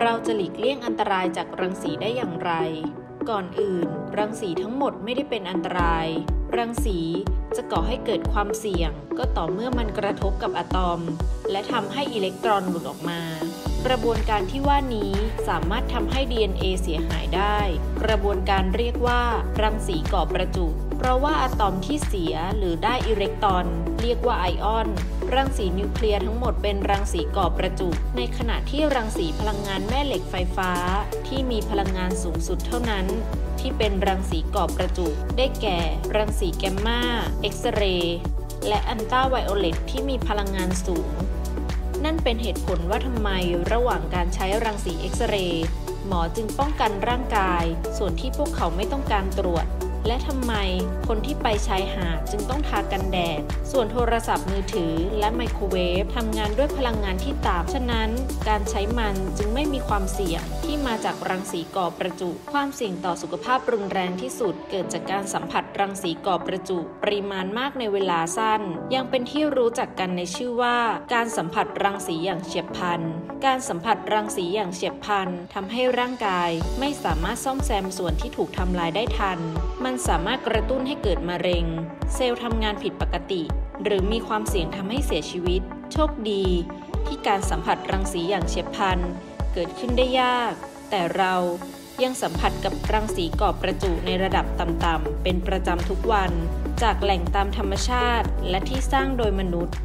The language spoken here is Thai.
เราจะหลีกเลี่ยงอันตรายจากรังสีได้อย่างไร ก่อนอื่น รังสีทั้งหมดไม่ได้เป็นอันตราย รังสีจะก่อให้เกิดความเสี่ยง ก็ต่อเมื่อมันกระทบกับอะตอม และทำให้อิเล็กตรอนหลุดออกมา กระบวนการที่ว่านี้สามารถทำให้ DNA เสียหายได้ กระบวนการเรียกว่า รังสีก่อประจุ ราะว่าอะตอมที่เสียหรือได้อิเล็กตรอน เรียกว่าไอออน รังสีนิวเคลียร์ทั้งหมดเป็นรังสีก่อประจุ ในขณะที่รังสีพลังงานแม่เหล็กไฟฟ้า ที่มีพลังงานสูงสุดเท่านั้น ที่เป็นรังสีก่อประจุ ได้แก่ รังสีแกมมาเอ็กซเรย์และอัลตราไวโอเลตที่มีพลังงานสูง นั่นเป็นเหตุผลว่าทำไมระหว่างการใช้รังสีเอ็กซเรย์หมอจึงป้องกันร่างกาย ส่วนที่พวกเขาไม่ต้องการตรวจ และทำไมคนที่ไปชายหาดจึงต้องทากันแดด ส่วนโทรศัพท์มือถือและไมโครเวฟทำงานด้วยพลังงานที่ต่ำฉะนั้น การใช้มันจึงไม่มีความเสี่ยงที่มาจากรังสีก่อประจุ ความเสี่ยงต่อสุขภาพรุนแรงที่สุด เกิดจากการสัมผัสรังสีก่อประจุ ปริมาณมากในเวลาสั้น ยังเป็นที่รู้จักกันในชื่อว่า การสัมผัสรังสีอย่างเฉียบพลัน การสัมผัสรังสีอย่างเฉียบพลันทำให้ร่างกายไม่สามารถซ่อมแซมส่วนที่ถูกทำลายได้ทัน มันสามารถกระตุ้นให้เกิดมะเร็ง เซลล์ทำงานผิดปกติ หรือมีความเสี่ยงทำให้เสียชีวิต โชคดี ที่การสัมผัสรังสีอย่างเฉียบพลันเกิดขึ้นได้ยาก แต่เรายังสัมผัสกับรังสีก่อประจุในระดับต่ำๆเป็นประจำทุกวัน จากแหล่งตามธรรมชาติ และที่สร้างโดยมนุษย์